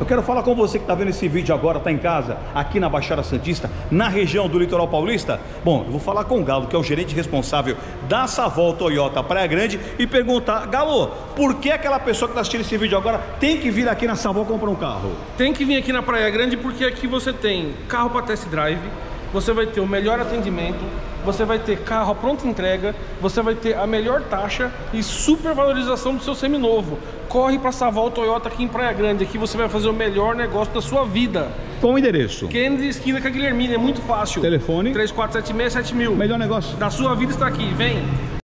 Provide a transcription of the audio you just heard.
Eu quero falar com você que está vendo esse vídeo agora, está em casa, aqui na Baixada Santista, na região do Litoral Paulista. Bom, eu vou falar com o Galo, que é o gerente responsável da Savol Toyota Praia Grande, e perguntar, Galo, por que aquela pessoa que está assistindo esse vídeo agora tem que vir aqui na Savol comprar um carro? Tem que vir aqui na Praia Grande porque aqui você tem carro para test drive, você vai ter o melhor atendimento, você vai ter carro a pronta entrega, você vai ter a melhor taxa e super valorização do seu seminovo. Corre para Savol Toyota aqui em Praia Grande, aqui você vai fazer o melhor negócio da sua vida. Qual o endereço? Kennedy, esquina com a Guilhermina, é muito fácil. Telefone? 3476 7000. Melhor negócio. Da sua vida está aqui, vem.